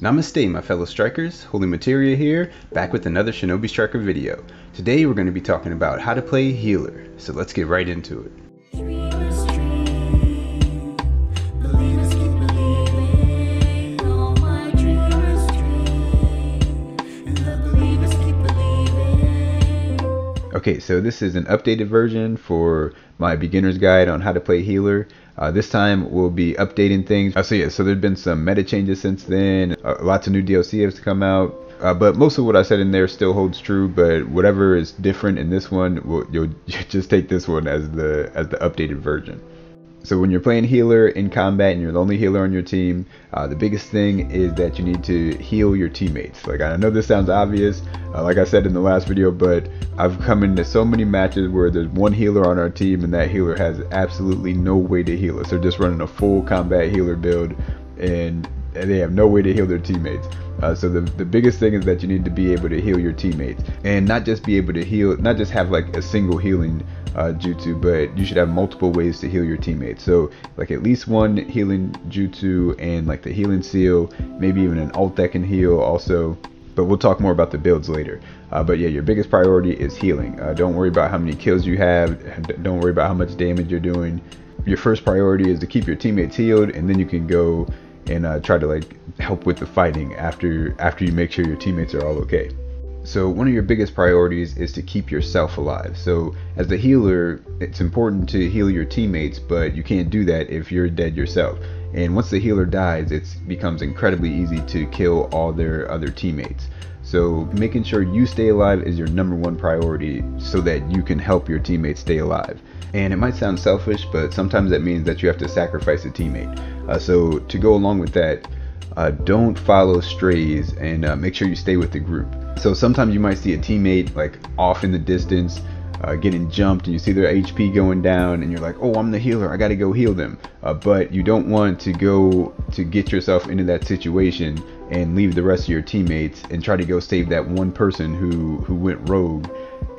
Namaste my fellow strikers, Holy Materia here, back with another Shinobi Striker video. Today we're going to be talking about how to play healer, so let's get right into it. Okay, so this is an updated version for my beginner's guide on how to play healer. Uh, this time we'll be updating things. Uh, so yeah, so there's been some meta changes since then. Uh, lots of new DLC has come out. Uh, but most of what I said in there still holds true. But whatever is different in this one, we'll, you'll just take this one as the as the updated version. So when you're playing healer in combat and you're the only healer on your team, uh, the biggest thing is that you need to heal your teammates. Like I know this sounds obvious, uh, like I said in the last video, but I've come into so many matches where there's one healer on our team and that healer has absolutely no way to heal us. They're just running a full combat healer build and they have no way to heal their teammates. Uh, so the, the biggest thing is that you need to be able to heal your teammates and not just be able to heal, not just have like a single healing uh, jutsu, but you should have multiple ways to heal your teammates. So like at least one healing jutsu and like the healing seal, maybe even an alt that can heal also. But we'll talk more about the builds later. Uh, but yeah, your biggest priority is healing. Uh, don't worry about how many kills you have. Don't worry about how much damage you're doing. Your first priority is to keep your teammates healed, and then you can go and uh, try to like help with the fighting after after you make sure your teammates are all okay. So one of your biggest priorities is to keep yourself alive. So as the healer, it's important to heal your teammates, but you can't do that if you're dead yourself. And once the healer dies, it becomes incredibly easy to kill all their other teammates. So making sure you stay alive is your number one priority so that you can help your teammates stay alive. And it might sound selfish, but sometimes that means that you have to sacrifice a teammate. Uh, so to go along with that, uh, don't follow strays and uh, make sure you stay with the group. So sometimes you might see a teammate like off in the distance uh, getting jumped and you see their HP going down and you're like, oh, I'm the healer, I gotta go heal them. Uh, but you don't want to go to get yourself into that situation and leave the rest of your teammates and try to go save that one person who, who went rogue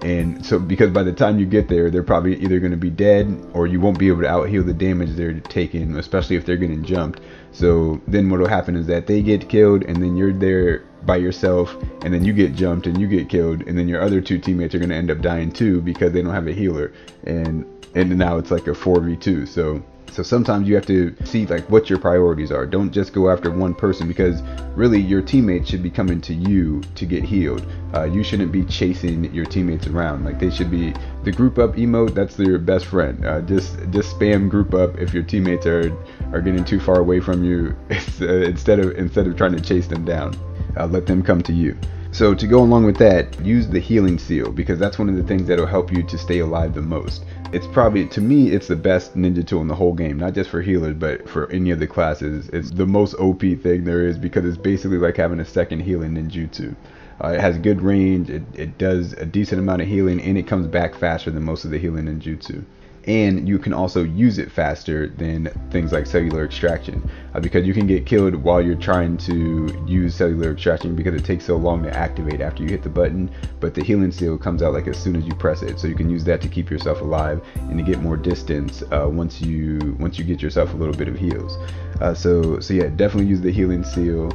and so because by the time you get there they're probably either going to be dead or you won't be able to out heal the damage they're taking especially if they're getting jumped. So then what will happen is that they get killed and then you're there by yourself and then you get jumped and you get killed and then your other two teammates are going to end up dying too because they don't have a healer. And and now it's like a 4v2 so so sometimes you have to see like what your priorities are. Don't just go after one person because really your teammates should be coming to you to get healed. Uh, you shouldn't be chasing your teammates around. Like they should be the group up emote. That's their best friend. Uh, just just spam group up if your teammates are are getting too far away from you. Uh, instead of instead of trying to chase them down, uh, let them come to you. So to go along with that, use the healing seal because that's one of the things that'll help you to stay alive the most. It's probably to me it's the best ninja tool in the whole game not just for healers but for any of the classes. It's the most op thing there is because it's basically like having a second healing ninjutsu uh, it has good range it, it does a decent amount of healing and it comes back faster than most of the healing ninjutsu and you can also use it faster than things like cellular extraction uh, because you can get killed while you're trying to use cellular extraction because it takes so long to activate after you hit the button but the healing seal comes out like as soon as you press it. So you can use that to keep yourself alive and to get more distance uh, once you once you get yourself a little bit of heals. Uh, so so yeah definitely use the healing seal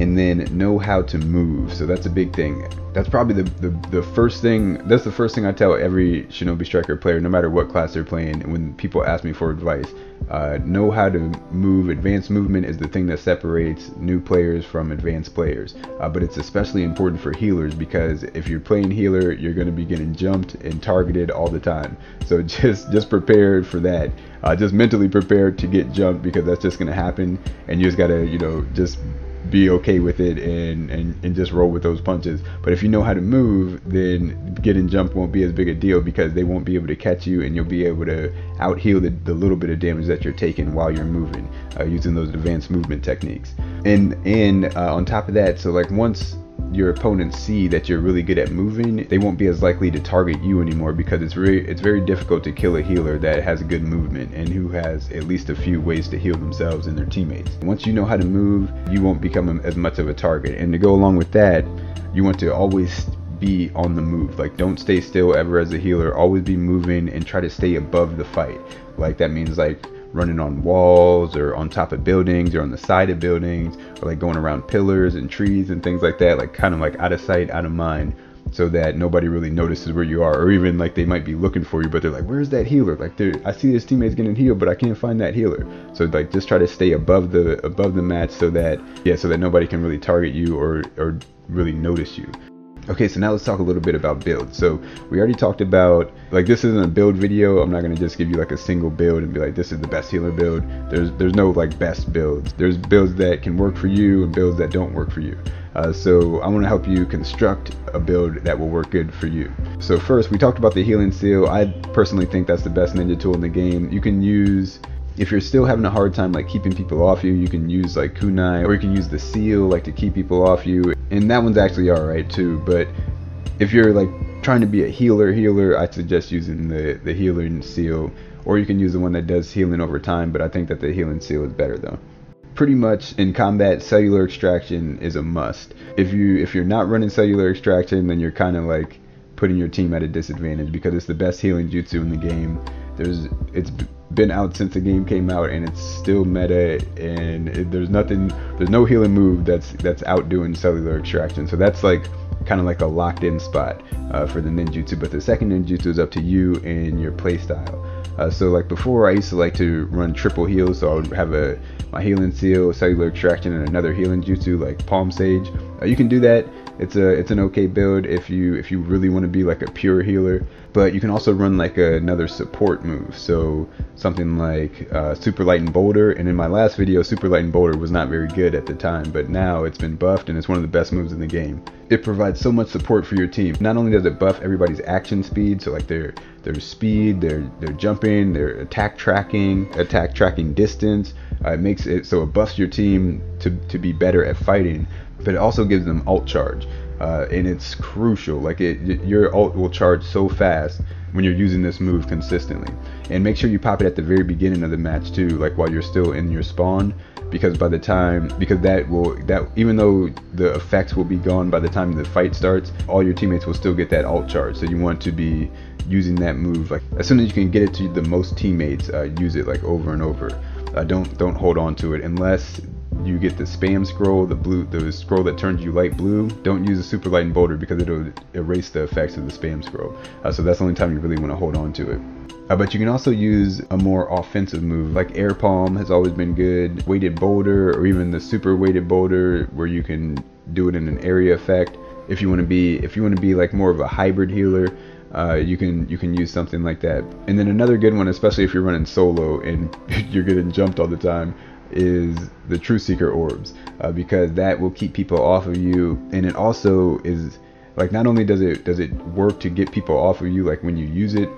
and then know how to move. So that's a big thing. That's probably the, the, the first thing, that's the first thing I tell every Shinobi Striker player, no matter what class they're playing, when people ask me for advice. Uh, know how to move. Advanced movement is the thing that separates new players from advanced players. Uh, but it's especially important for healers because if you're playing healer, you're going to be getting jumped and targeted all the time. So just just prepared for that. Uh, just mentally prepared to get jumped because that's just going to happen. And you just got to, you know, just be okay with it and, and, and just roll with those punches. But if you know how to move, then getting jumped won't be as big a deal because they won't be able to catch you and you'll be able to out heal the, the little bit of damage that you're taking while you're moving uh, using those advanced movement techniques. And and uh, on top of that, so like once your opponents see that you're really good at moving, they won't be as likely to target you anymore because it's very it's very difficult to kill a healer that has good movement and who has at least a few ways to heal themselves and their teammates. Once you know how to move, you won't become as much of a target. And to go along with that, you want to always be on the move. Like don't stay still ever as a healer. Always be moving and try to stay above the fight. Like that means like running on walls or on top of buildings or on the side of buildings or like going around pillars and trees and things like that, like kind of like out of sight, out of mind so that nobody really notices where you are or even like they might be looking for you but they're like where's that healer? Like i see his teammates getting healed but i can't find that healer. So like just try to stay above the above the match so that yeah so that nobody can really target you or or really notice you Okay, so now let's talk a little bit about build. So we already talked about, like this isn't a build video. I'm not gonna just give you like a single build and be like, this is the best healer build. There's there's no like best builds. There's builds that can work for you and builds that don't work for you. Uh, so I want to help you construct a build that will work good for you. So first, we talked about the healing seal. I personally think that's the best ninja tool in the game. You can use if you're still having a hard time like keeping people off you, you can use like kunai or you can use the seal like to keep people off you. And that one's actually alright too. But if you're like trying to be a healer healer, I suggest using the, the healing seal. Or you can use the one that does healing over time, but I think that the healing seal is better though. Pretty much in combat, cellular extraction is a must. If you if you're not running cellular extraction, then you're kind of like putting your team at a disadvantage because it's the best healing jutsu in the game. There's it's been out since the game came out and it's still meta and it, there's nothing there's no healing move that's that's outdoing cellular extraction. So that's like kind of like a locked in spot uh, for the ninjutsu but the second ninjutsu is up to you and your playstyle. Uh, so like before I used to like to run triple heals so I would have a my healing seal cellular extraction and another healing jutsu like palm sage. Uh, you can do that it's a it's an okay build if you if you really want to be like a pure healer but you can also run like a, another support move. So something like uh, super and boulder and in my last video super Light and boulder was not very good at the time but now it's been buffed and it's one of the best moves in the game. It provides so much support for your team. Not only does it buff everybody's action speed so like their their speed their their jumping their attack tracking attack tracking distance uh, it makes it so it buffs your team to, to be better at fighting but it also gives them alt charge uh, and it's crucial. Like it, your alt will charge so fast when you're using this move consistently. And make sure you pop it at the very beginning of the match too, like while you're still in your spawn, because by the time, because that will that even though the effects will be gone by the time the fight starts, all your teammates will still get that alt charge. So you want to be using that move like as soon as you can get it to the most teammates, uh, use it like over and over. Uh, don't don't hold on to it unless you get the spam scroll, the blue, the scroll that turns you light blue. Don't use a super lightning boulder because it'll erase the effects of the spam scroll. Uh, so that's the only time you really want to hold on to it. Uh, but you can also use a more offensive move like air palm has always been good, weighted boulder, or even the super weighted boulder where you can do it in an area effect. If you want to be, if you want to be like more of a hybrid healer, uh, you can you can use something like that. And then another good one, especially if you're running solo and you're getting jumped all the time, is the Truth Seeker orbs uh, because that will keep people off of you, and it also is like not only does it does it work to get people off of you like when you use it,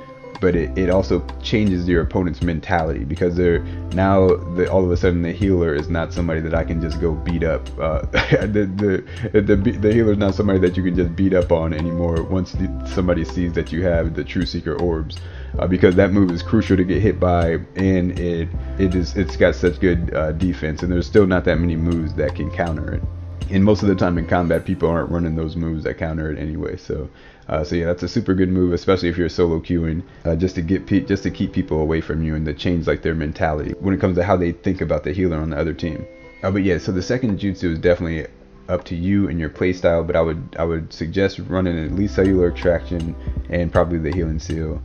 but it, it also changes your opponent's mentality because they're now the, all of a sudden the healer is not somebody that I can just go beat up. Uh, the, the, the the healer is not somebody that you can just beat up on anymore once the, somebody sees that you have the Truth Seeker orbs uh, because that move is crucial to get hit by, and it it is it's got such good uh, defense, and there's still not that many moves that can counter it. And most of the time in combat, people aren't running those moves that counter it anyway. So, uh, so yeah, that's a super good move, especially if you're solo queuing, uh, just to get pe- just to keep people away from you and to change like their mentality when it comes to how they think about the healer on the other team. Uh, but yeah, so the second jutsu is definitely up to you and your playstyle, but I would I would suggest running at least cellular extraction and probably the healing seal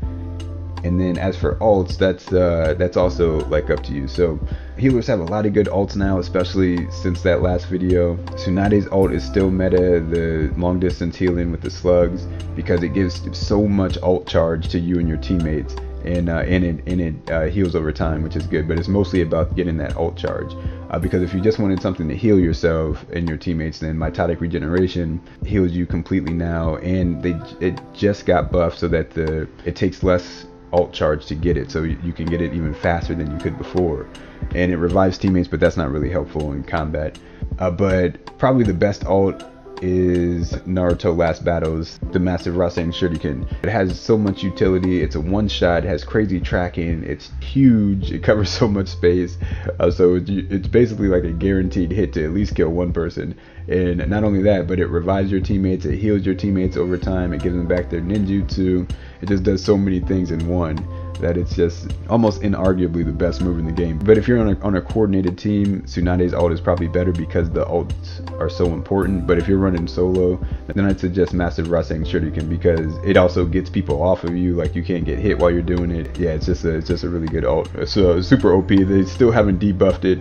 and then as for alts, that's uh, that's also like up to you. So healers have a lot of good alts now, especially since that last video. Tsunade's alt is still meta, the long distance healing with the slugs, because it gives so much alt charge to you and your teammates. And, uh, and it, and it uh, heals over time, which is good. But it's mostly about getting that alt charge. Uh, because if you just wanted something to heal yourself and your teammates, then mitotic regeneration heals you completely now, and they it just got buffed so that the it takes less alt charge to get it so you can get it even faster than you could before. And it revives teammates but that's not really helpful in combat. Uh, but probably the best alt is Naruto Last Battles, the massive Rasen Shuriken. It has so much utility. It's a one shot, it has crazy tracking, it's huge, it covers so much space. Uh, so it's basically like a guaranteed hit to at least kill one person. And not only that, but it revives your teammates, it heals your teammates over time, it gives them back their ninjutsu. It just does so many things in one. That it's just almost inarguably the best move in the game. But if you're on a, on a coordinated team, Tsunade's ult is probably better because the ults are so important. But if you're running solo, then I'd suggest Massive Rasen Shuriken because it also gets people off of you. Like you can't get hit while you're doing it. Yeah, it's just a, it's just a really good ult. So super OP. They still haven't debuffed it.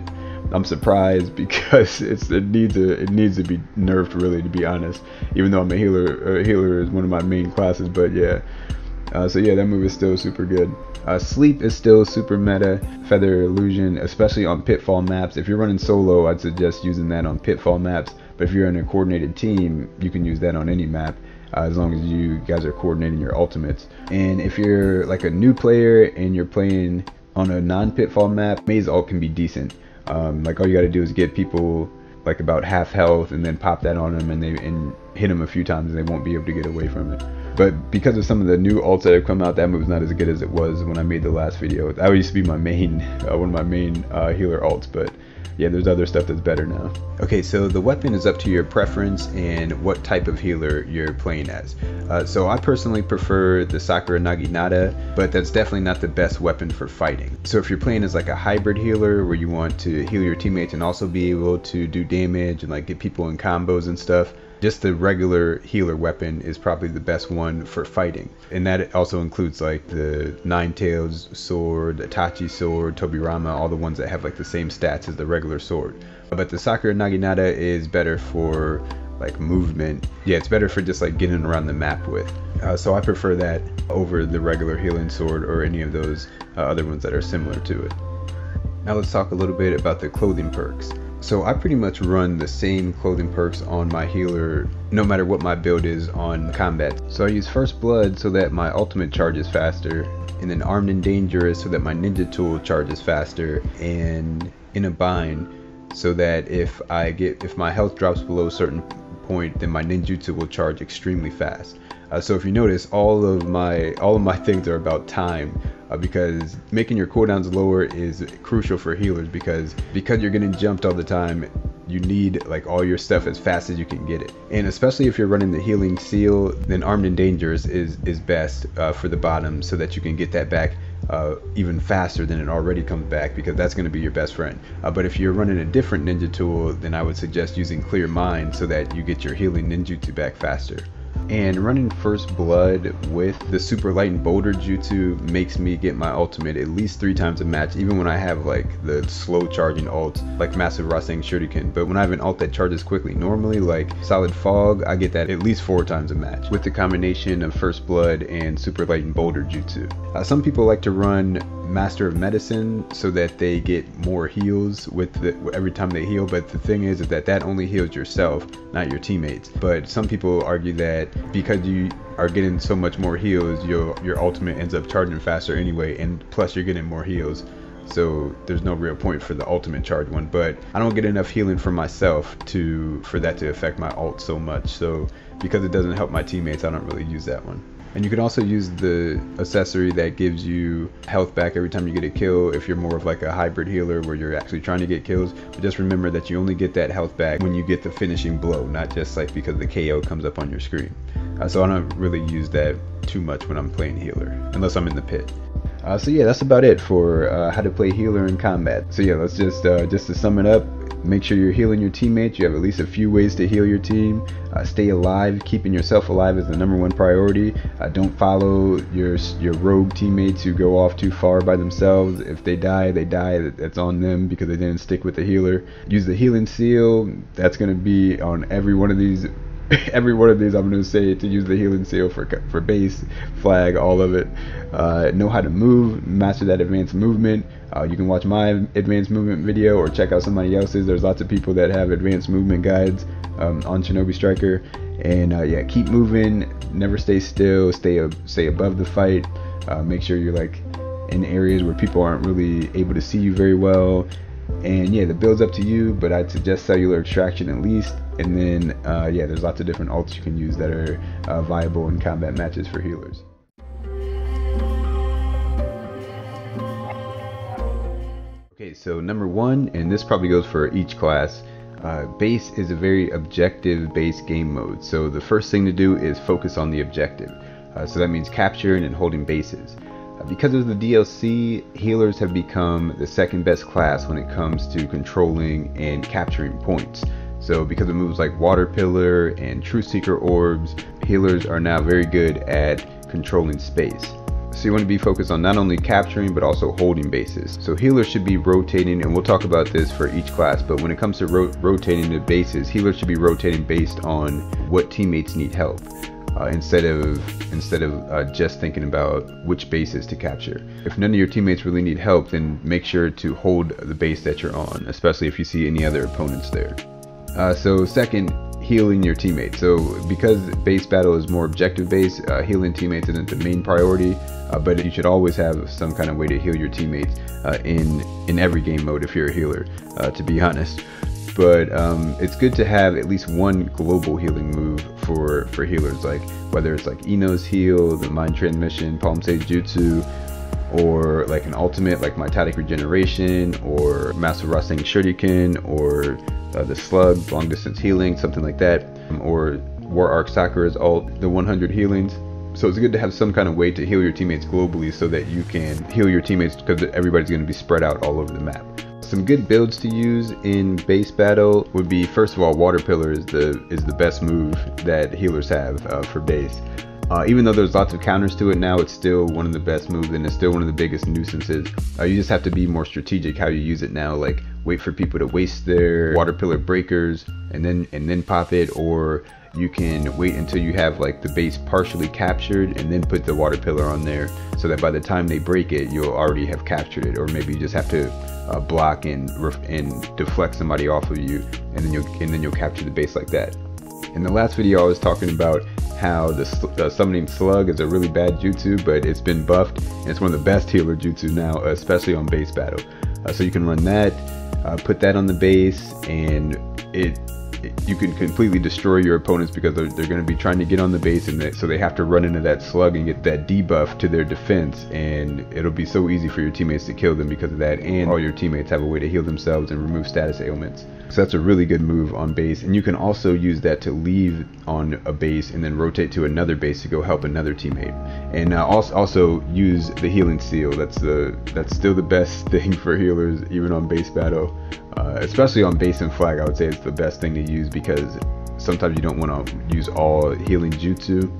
I'm surprised because it's it needs a it needs to be nerfed really to be honest. Even though I'm a healer, a healer is one of my main classes, but yeah. Uh, so yeah, that move is still super good. Uh, sleep is still super meta. Feather illusion, especially on pitfall maps. If you're running solo, I'd suggest using that on pitfall maps. But if you're in a coordinated team, you can use that on any map. Uh, as long as you guys are coordinating your ultimates. And if you're like a new player and you're playing on a non-pitfall map, Maze ult can be decent. Um, like all you got to do is get people like about half health and then pop that on them and they and hit them a few times and they won't be able to get away from it. But because of some of the new ults that have come out, that move's not as good as it was when I made the last video. That used to be my main, uh, one of my main uh, healer ults, but yeah, there's other stuff that's better now. Okay, so the weapon is up to your preference and what type of healer you're playing as. Uh, so I personally prefer the Sakura Naginata, but that's definitely not the best weapon for fighting. So if you're playing as like a hybrid healer where you want to heal your teammates and also be able to do damage and like get people in combos and stuff, just the regular healer weapon is probably the best one for fighting. And that also includes like the Nine Tails sword, Itachi sword, Tobirama, all the ones that have like the same stats as the regular sword. But the Sakura Naginata is better for like movement. Yeah, it's better for just like getting around the map with. Uh, so I prefer that over the regular healing sword or any of those uh, other ones that are similar to it. Now let's talk a little bit about the clothing perks. So I pretty much run the same clothing perks on my healer no matter what my build is on combat. So I use First Blood so that my ultimate charges faster, and then Armed and Dangerous so that my ninja tool charges faster, and in a bind so that if I get if my health drops below a certain point, then my ninjutsu will charge extremely fast. Uh, so if you notice, all of my all of my things are about time uh, because making your cooldowns lower is crucial for healers because because you're getting jumped all the time. You need like all your stuff as fast as you can get it, and especially if you're running the healing seal, then armed and dangerous is is best uh, for the bottom so that you can get that back uh, even faster than it already comes back because that's going to be your best friend. Uh, but if you're running a different ninja tool, then I would suggest using Clear Mind so that you get your healing ninjutsu back faster and running first blood with the super light and boulder jutsu makes me get my ultimate at least three times a match even when I have like the slow charging ult like massive Rasen Shuriken but when I have an ult that charges quickly normally like solid fog I get that at least four times a match with the combination of first blood and super light and boulder jutsu. Uh, some people like to run master of medicine so that they get more heals with the, every time they heal. But the thing is, is that that only heals yourself not your teammates. But some people argue that because you are getting so much more heals your your ultimate ends up charging faster anyway and plus you're getting more heals. So there's no real point for the ultimate charge one. But i don't get enough healing for myself to for that to affect my alt so much. So because it doesn't help my teammates i don't really use that one and you can also use the accessory that gives you health back every time you get a kill if you're more of like a hybrid healer where you're actually trying to get kills. But just remember that you only get that health back when you get the finishing blow, not just like because the KO comes up on your screen. Uh, so I don't really use that too much when I'm playing healer, unless I'm in the pit. Uh, so yeah, that's about it for uh, how to play healer in combat. So yeah, let's just uh, just to sum it up. Make sure you're healing your teammates. You have at least a few ways to heal your team. Uh, stay alive. Keeping yourself alive is the number one priority. Uh, don't follow your your rogue teammates who go off too far by themselves. If they die, they die. That's on them because they didn't stick with the healer. Use the healing seal. That's going to be on every one of these every one of these I'm going to say to use the healing seal for for base, flag, all of it. Uh, know how to move, master that advanced movement. Uh, you can watch my advanced movement video or check out somebody else's. There's lots of people that have advanced movement guides um, on Shinobi Striker. And uh, yeah, keep moving, never stay still, stay uh, stay above the fight. Uh, make sure you're like in areas where people aren't really able to see you very well. And yeah, the build's up to you, but I'd suggest cellular extraction at least. And then uh, yeah, there's lots of different ults you can use that are uh, viable in combat matches for healers. Okay, so number one, and this probably goes for each class, uh, base is a very objective base game mode. So the first thing to do is focus on the objective. Uh, so that means capturing and holding bases. Uh, Because of the DLC, healers have become the second best class when it comes to controlling and capturing points. So because of moves like Water Pillar and Truth Seeker Orbs, healers are now very good at controlling space. So you want to be focused on not only capturing but also holding bases. So healers should be rotating and we'll talk about this for each class but when it comes to ro rotating the bases, healers should be rotating based on what teammates need help. Uh, instead of instead of uh, just thinking about which bases to capture. If none of your teammates really need help, then make sure to hold the base that you're on, especially if you see any other opponents there. Uh, so second, healing your teammates. So because base battle is more objective based, uh, healing teammates isn't the main priority, uh, but you should always have some kind of way to heal your teammates uh, in in every game mode if you're a healer, uh, to be honest. But um, it's good to have at least one global healing move for for healers, like whether it's like Ino's heal, the mind transmission, Palm Sage Jutsu, or like an ultimate like Mitotic Regeneration, or Massive Rasen Shuriken, or uh, the slug, long distance healing, something like that, um, or War Arc Sakura's ult, the 100 healings. So it's good to have some kind of way to heal your teammates globally so that you can heal your teammates because everybody's going to be spread out all over the map. Some good builds to use in base battle would be first of all water pillar is the is the best move that healers have uh, for base. Uh, even though there's lots of counters to it now, it's still one of the best moves and it's still one of the biggest nuisances. Uh, you just have to be more strategic how you use it now. Like wait for people to waste their water pillar breakers and then and then pop it, or you can wait until you have like the base partially captured and then put the water pillar on there, so that by the time they break it, you'll already have captured it. Or maybe you just have to uh, block and and deflect somebody off of you, and then you'll and then you'll capture the base like that. In the last video, I was talking about how the uh, summoning slug is a really bad jutsu, but it's been buffed and it's one of the best healer jutsu now, especially on base battle. Uh, so you can run that, uh, put that on the base, and it, it, you can completely destroy your opponents because they're, they're going to be trying to get on the base, and they, so they have to run into that slug and get that debuff to their defense, and it'll be so easy for your teammates to kill them because of that, and all your teammates have a way to heal themselves and remove status ailments. So that's a really good move on base. And you can also use that to leave on a base and then rotate to another base to go help another teammate. And uh, also, also use the healing seal. That's the that's still the best thing for healers, even on base battle. Uh, especially on base and flag, I would say it's the best thing to use because sometimes you don't want to use all healing jutsu.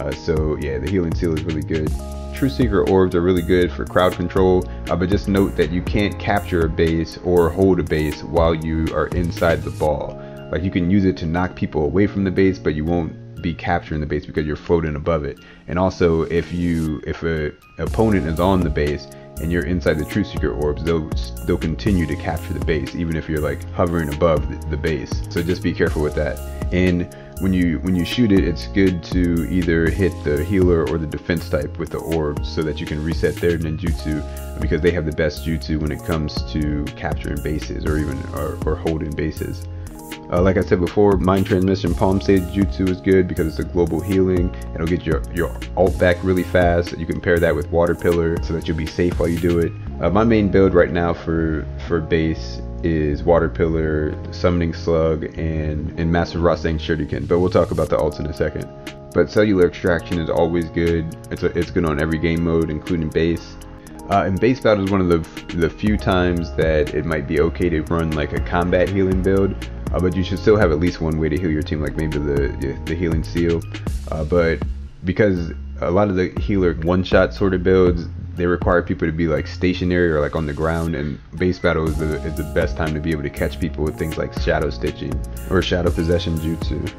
Uh, so yeah, the healing seal is really good. Truth Seeker orbs are really good for crowd control, uh, but just note that you can't capture a base or hold a base while you are inside the ball. Like you can use it to knock people away from the base, but you won't be capturing the base because you're floating above it. And also, if you if a opponent is on the base and you're inside the Truth Seeker orbs, they'll they'll continue to capture the base even if you're like hovering above the, the base. So just be careful with that. And when you when you shoot it, it's good to either hit the healer or the defense type with the orb so that you can reset their ninjutsu because they have the best jutsu when it comes to capturing bases or even or, or holding bases. Uh, like I said before, Mind Transmission Palm Sage Jutsu is good because it's a global healing. And it'll get your, your ult back really fast. You can pair that with Water Pillar so that you'll be safe while you do it. Uh, my main build right now for, for base is Water Pillar, Summoning Slug, and, and Massive Rasen Shuriken, but we'll talk about the ults in a second. But Cellular Extraction is always good. It's, a, it's good on every game mode, including base. Uh, and base battle is one of the, the few times that it might be okay to run like a combat healing build, uh, but you should still have at least one way to heal your team, like maybe the, the healing seal. Uh, but because a lot of the healer one-shot sort of builds, they require people to be like stationary or like on the ground and base battle is the, is the best time to be able to catch people with things like shadow stitching or shadow possession jutsu.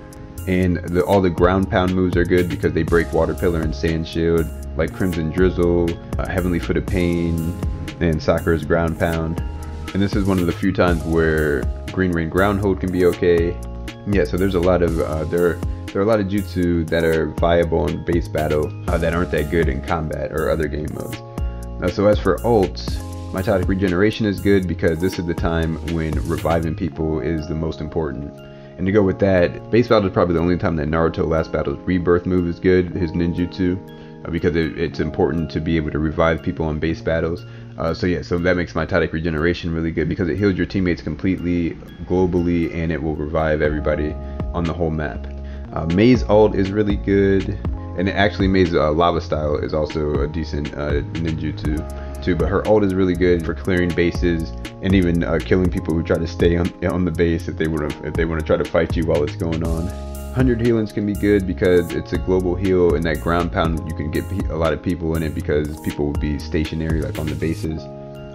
And the, all the ground pound moves are good because they break water pillar and sand shield like crimson drizzle uh, heavenly foot of pain and sakura's ground pound. And this is one of the few times where green rain ground hold can be okay. Yeah so there's a lot of uh, there there are a lot of jutsu that are viable in base battle uh, that aren't that good in combat or other game modes. Uh, so as for ults, Mitotic Regeneration is good because this is the time when reviving people is the most important. And to go with that, base battle is probably the only time that Naruto Last Battle's rebirth move is good, his ninjutsu, uh, because it, it's important to be able to revive people on base battles. Uh, so yeah, so that makes Mitotic Regeneration really good because it heals your teammates completely, globally, and it will revive everybody on the whole map. Uh, Mei's ult is really good. And actually makes uh, Lava Style is also a decent uh, ninjutsu too. But her ult is really good for clearing bases and even uh, killing people who try to stay on on the base if they want to if they want to try to fight you while it's going on. 100 healings can be good because it's a global heal and that ground pound you can get a lot of people in it because people will be stationary like on the bases.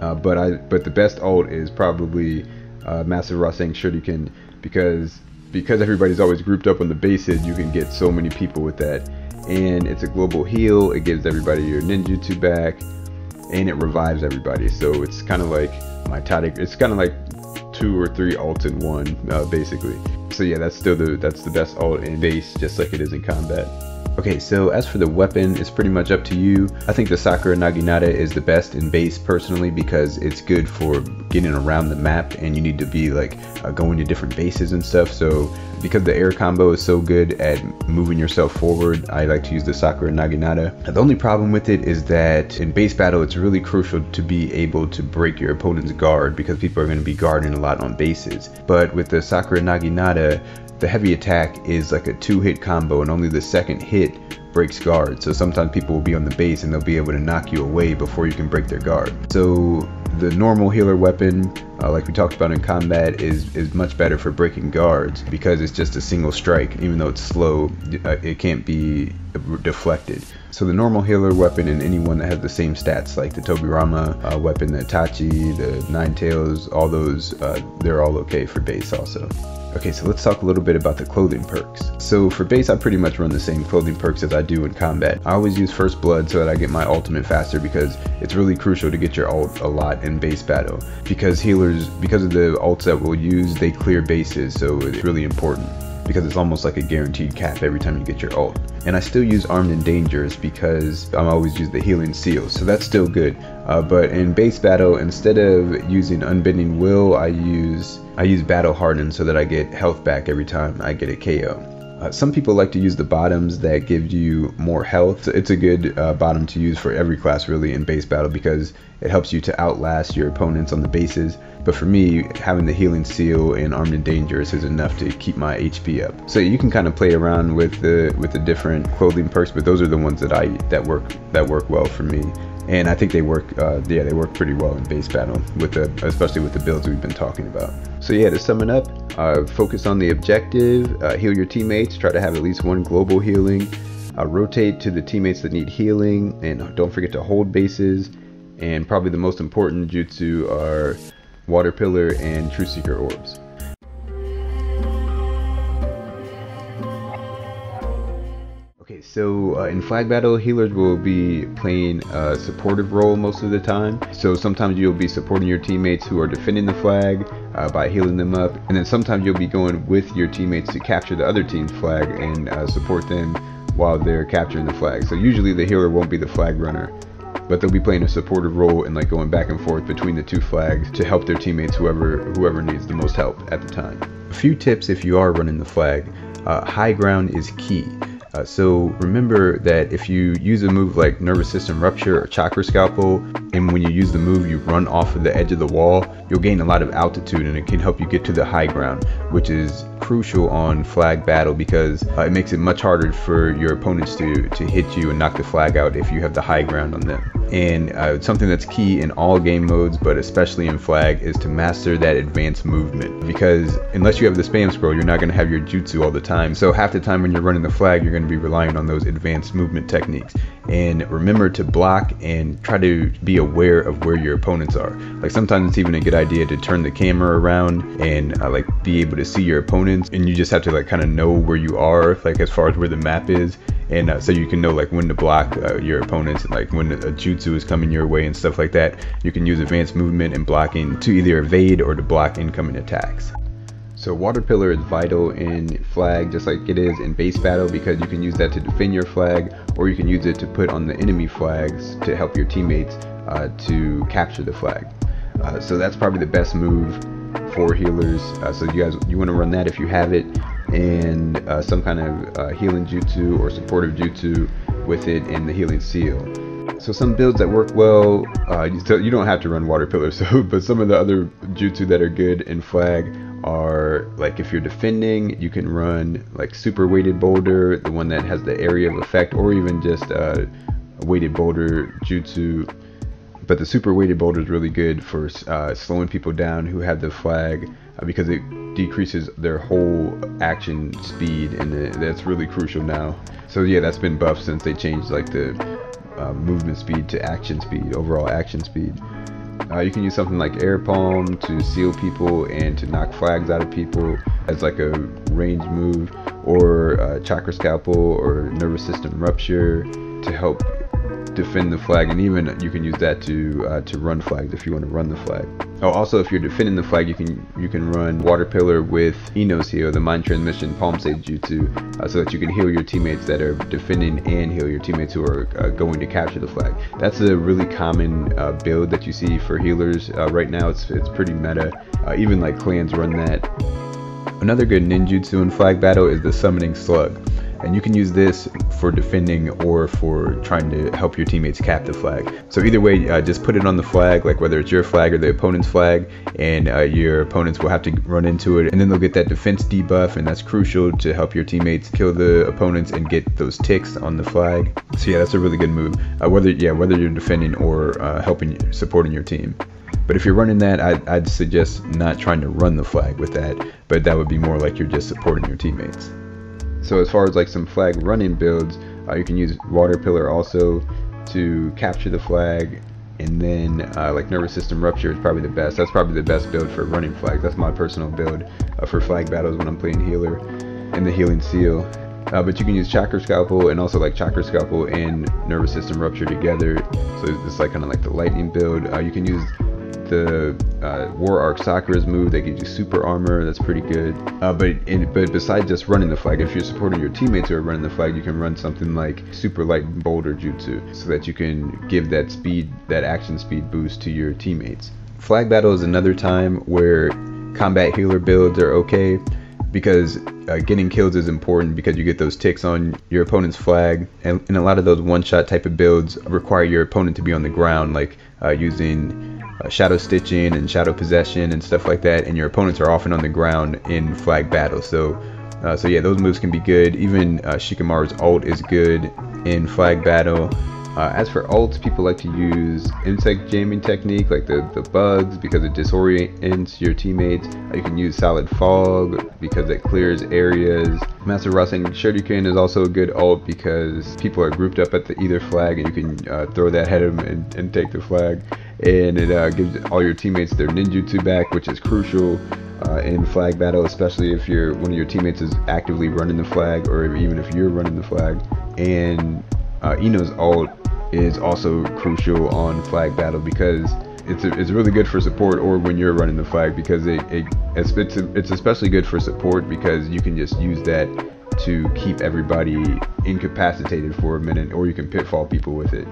Uh, but I but the best ult is probably uh, Massive Rasen Shuriken because because everybody's always grouped up on the bases you can get so many people with that. And it's a global heal it gives everybody your ninjutsu back and it revives everybody. So it's kind of like Mitotic it's kind of like two or three alt in one uh, basically. So yeah that's still the that's the best alt in base just like it is in combat Okay, so as for the weapon, it's pretty much up to you. I think the Sakura Naginata is the best in base personally because it's good for getting around the map and you need to be like uh, going to different bases and stuff. So because the air combo is so good at moving yourself forward, I like to use the Sakura Naginata. The only problem with it is that in base battle, it's really crucial to be able to break your opponent's guard because people are going to be guarding a lot on bases. But with the Sakura Naginata, the heavy attack is like a two hit combo and only the second hit breaks guard. So sometimes people will be on the base and they'll be able to knock you away before you can break their guard. So the normal healer weapon, uh, like we talked about in combat, is, is much better for breaking guards because it's just a single strike. Even though it's slow, uh, it can't be deflected. So the normal healer weapon and anyone that has the same stats, like the Tobirama uh, weapon, the Itachi, the Nine Tails, all those, uh, they're all okay for base also. Okay, so let's talk a little bit about the clothing perks. So for base, I pretty much run the same clothing perks as I do in combat. I always use first blood so that I get my ultimate faster because it's really crucial to get your ult a lot in base battle. Because healers, because of the ults that we'll use, they clear bases, so it's really important because it's almost like a guaranteed cap every time you get your ult. And I still use Armed and Dangerous because I'm always use the healing seal, so that's still good. Uh, but in base battle, instead of using Unbending Will, I use I use Battle Harden so that I get health back every time I get a KO. Uh, some people like to use the bottoms that give you more health. It's a good uh, bottom to use for every class really in base battle because it helps you to outlast your opponents on the bases. But for me, having the healing seal and armed and dangerous is enough to keep my HP up. So you can kind of play around with the with the different clothing perks, but those are the ones that I that work that work well for me and I think they work. Uh, yeah, they work pretty well in base battle with the, especially with the builds we've been talking about. So yeah, to sum it up, uh, focus on the objective, uh, heal your teammates, try to have at least one global healing, uh, rotate to the teammates that need healing, and don't forget to hold bases. And probably the most important jutsu are Water Pillar and Truth Seeker Orbs. Okay, so uh, in flag battle, healers will be playing a supportive role most of the time. So sometimes you'll be supporting your teammates who are defending the flag uh, by healing them up, and then sometimes you'll be going with your teammates to capture the other team's flag and uh, support them while they're capturing the flag. So usually the healer won't be the flag runner, but they'll be playing a supportive role and like going back and forth between the two flags to help their teammates, whoever whoever needs the most help at the time. A few tips if you are running the flag. Uh, high ground is key. Uh, so remember that if you use a move like nervous system rupture or chakra scalpel, and when you use the move you run off of the edge of the wall, you'll gain a lot of altitude and it can help you get to the high ground, which is crucial on flag battle because uh, it makes it much harder for your opponents to, to hit you and knock the flag out if you have the high ground on them. And uh, something that's key in all game modes, but especially in flag, is to master that advanced movement. Because unless you have the spam scroll, you're not going to have your jutsu all the time. So half the time when you're running the flag, you're going to be relying on those advanced movement techniques. And remember to block and try to be aware of where your opponents are. Like sometimes it's even a good idea to turn the camera around and uh, like be able to see your And you just have to like kind of know where you are, like as far as where the map is. And uh, so you can know like when to block uh, your opponents and like when a jutsu is coming your way and stuff like that. You can use advanced movement and blocking to either evade or to block incoming attacks. So water pillar is vital in flag just like it is in base battle because you can use that to defend your flag or you can use it to put on the enemy flags to help your teammates uh, to capture the flag. Uh, so that's probably the best move for healers uh, so you guys you want to run that if you have it and uh, some kind of uh, healing jutsu or supportive jutsu with it in the healing seal. So some builds that work well, uh, so you don't have to run water pillar. So, but some of the other jutsu that are good in flag are like if you're defending, you can run like super weighted boulder, the one that has the area of effect, or even just uh, weighted boulder jutsu. But the super weighted boulder is really good for uh, slowing people down who have the flag uh, because it decreases their whole action speed, and it, that's really crucial now. So yeah, that's been buffed since they changed like the uh, movement speed to action speed, overall action speed. Uh, you can use something like air palm to seal people and to knock flags out of people as like a range move, or uh, chakra scalpel or nervous system rupture to help defend the flag, and even you can use that to uh, to run flags if you want to run the flag. Oh, also if you're defending the flag, you can you can run water pillar with Ino's heal, the mind transmission palm sage jutsu, uh, so that you can heal your teammates that are defending and heal your teammates who are uh, going to capture the flag. That's a really common uh, build that you see for healers uh, right now. It's it's pretty meta. Uh, even like clans run that. Another good ninjutsu in flag battle is the summoning slug and you can use this for defending or for trying to help your teammates cap the flag. So either way, uh, just put it on the flag, like whether it's your flag or the opponent's flag, and uh, your opponents will have to run into it, and then they'll get that defense debuff, and that's crucial to help your teammates kill the opponents and get those ticks on the flag. So yeah, that's a really good move. Uh, whether yeah, whether you're defending or uh, helping supporting your team. But if you're running that, I'd, I'd suggest not trying to run the flag with that, but that would be more like you're just supporting your teammates. So as far as like some flag running builds, uh, you can use water pillar also to capture the flag and then uh, like nervous system rupture is probably the best. That's probably the best build for running flag. That's my personal build uh, for flag battles when I'm playing healer and the healing seal. Uh, but you can use chakra scalpel and also like chakra scalpel and nervous system rupture together. So it's like kind of like the lightning build. Uh, you can use the uh, War Arc Sakura's move that gives you super armor. That's pretty good. Uh, but in, but besides just running the flag, if you're supporting your teammates who are running the flag, you can run something like Super Light Boulder Jutsu, so that you can give that speed, that action speed boost to your teammates. Flag battle is another time where combat healer builds are okay because uh, getting kills is important because you get those ticks on your opponent's flag and, and a lot of those one shot type of builds require your opponent to be on the ground like uh, using uh, shadow stitching and shadow possession and stuff like that, and your opponents are often on the ground in flag battle. So, uh, so yeah, those moves can be good. Even uh, Shikamaru's ult is good in flag battle. Uh, as for ults, people like to use insect jamming technique, like the, the bugs, because it disorients your teammates. Uh, you can use solid fog because it clears areas. Massive Rasen Shuriken is also a good ult because people are grouped up at the either flag, and you can uh, throw that at them and, and take the flag and it uh, gives all your teammates their ninjutsu back, which is crucial uh, in flag battle, especially if you're one of your teammates is actively running the flag, or even if you're running the flag. And uh, Ino's ult is also crucial on flag battle because it's a, it's really good for support or when you're running the flag because it, it it's, it's especially good for support because you can just use that to keep everybody incapacitated for a minute, or you can pitfall people with it.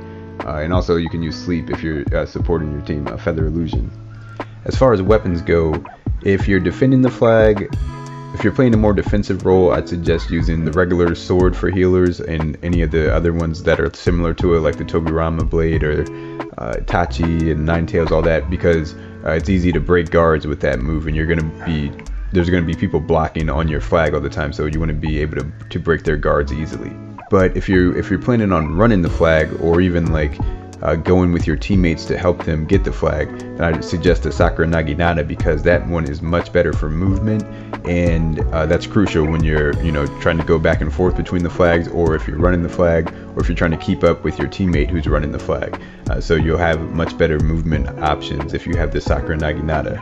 Uh, and also you can use sleep if you're uh, supporting your team, a feather illusion. As far as weapons go, if you're defending the flag, if you're playing a more defensive role, I'd suggest using the regular sword for healers and any of the other ones that are similar to it, like the Tobirama blade or uh, Tachi and Nine Tails, all that, because uh, it's easy to break guards with that move, and you're gonna be there's gonna be people blocking on your flag all the time, so you want to be able to to break their guards easily. But if you're if you're planning on running the flag or even like uh, going with your teammates to help them get the flag, then I suggest the Sakura Naginata because that one is much better for movement, and uh, that's crucial when you're you know trying to go back and forth between the flags, or if you're running the flag, or if you're trying to keep up with your teammate who's running the flag. Uh, so you'll have much better movement options if you have the Sakura Naginata.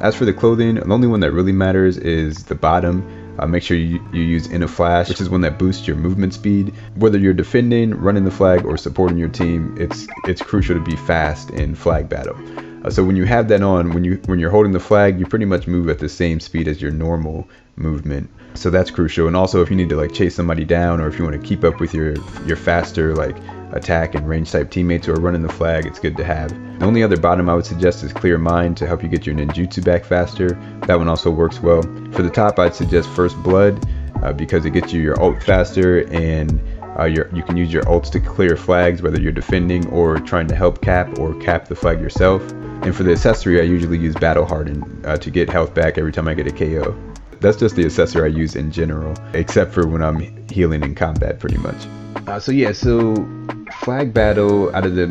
As for the clothing, the only one that really matters is the bottom. Uh, make sure you, you use In a Flash, which is one that boosts your movement speed. Whether you're defending, running the flag, or supporting your team, it's it's crucial to be fast in flag battle. Uh, so when you have that on, when you when you're holding the flag, you pretty much move at the same speed as your normal movement. So that's crucial. And also, if you need to like chase somebody down, or if you want to keep up with your your faster like attack and range type teammates who are running the flag, it's good to have. The only other bottom I would suggest is Clear Mind to help you get your ninjutsu back faster. That one also works well. For the top, I'd suggest First Blood uh, because it gets you your ult faster and uh, your, you can use your ults to clear flags whether you're defending or trying to help cap or cap the flag yourself. And for the accessory, I usually use Battle Harden uh, to get health back every time I get a KO. That's just the accessory I use in general, except for when I'm healing in combat, pretty much. Uh, so yeah, so flag battle out of the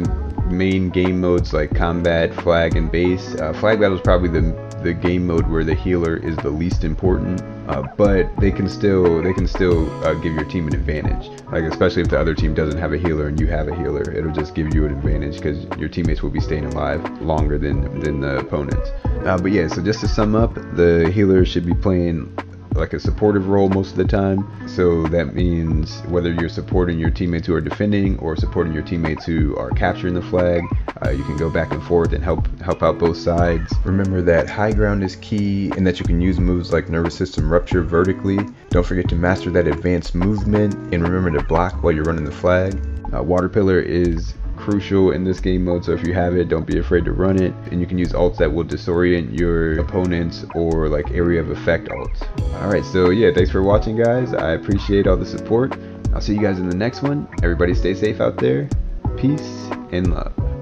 main game modes like combat, flag, and base. Uh, flag battle is probably the the game mode where the healer is the least important, uh, but they can still they can still uh, give your team an advantage. Like especially if the other team doesn't have a healer and you have a healer, it'll just give you an advantage because your teammates will be staying alive longer than than the opponents. Uh, but yeah, so just to sum up, the healer should be playing like a supportive role most of the time. So that means whether you're supporting your teammates who are defending or supporting your teammates who are capturing the flag, uh, you can go back and forth and help help out both sides. Remember that high ground is key and that you can use moves like nervous system rupture vertically. Don't forget to master that advanced movement and remember to block while you're running the flag. Uh, water pillar is crucial in this game mode so if you have it don't be afraid to run it. And you can use alts that will disorient your opponents or like area of effect alts. Alright so yeah thanks for watching guys. I appreciate all the support. I'll see you guys in the next one. Everybody stay safe out there. Peace and love